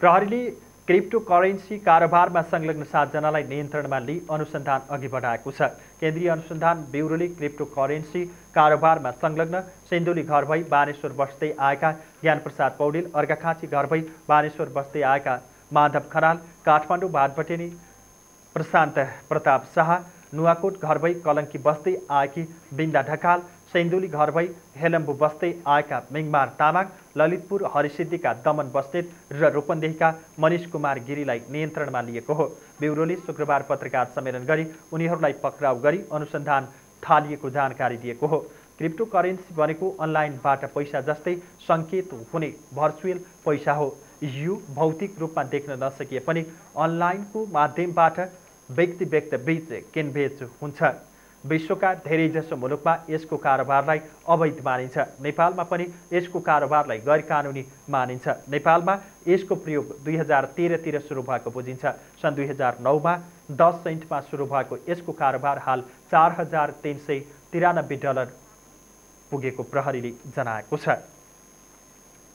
प्रहरीले crypto currency कारोबारमा संलग्न सातजनालाई नियन्त्रणमा लिई अनुसन्धान अघि बढाएको छ। केन्द्रीय अनुसन्धान ब्युरोले क्रिप्टो करेन्सी कारोबारमा संलग्न सिन्धुली घर भई बानेश्वर बस्दै आएका ज्ञानप्रसाद पौडेल अर्घाखाँची घर भई बानेश्वर बस्दै आएका माधव खनाल काठमाडौँ भाटभटेनी प्रशान्त प्रताप शाह नुवाकोट घर भई कलङ्की बस्दै आएकी बिन्दा ढकाल सेन्दुली घर भई हेलम्बु बस्दै आएका मिङमार तामाङ ललितपुर हरिसिद्धिका दमन बस्नेत र रूपन्देहीका मनिष कुमार गिरीलाई नियन्त्रणमा लिएको हो। ब्युरोले शुक्रबार पत्रकार सम्मेलन गरी उनीहरूलाई पक्राउ गरी अनुसन्धान थालिएको जानकारी दिएको हो। क्रिप्टो करेन्सी भनेको अनलाइनबाट पैसा जस्तै सङ्केत हुने भर्चुअल पैसा हो। यो भौतिक रूपमा देख्न नसकिए पनि अनलाइनको माध्यमबाट व्यक्ति व्यक्ति बिच किनबेच हुन्छ। विश्वका धेरैजसो मुलुकमा यसको कारोबारलाई अवैध मानिन्छ। नेपालमा पनि यसको कारोबारलाई गैर कानुनी मानिन्छ। नेपालमा यसको प्रयोग दुई हजार तेह्रतिर सुरु भएको बुझिन्छ। सन् दुई हजार नौमा दस सेन्टमा सुरु भएको यसको कारोबार हाल चार हजार तिन सय तिरानब्बे डलर पुगेको प्रहरीले जनाएको छ।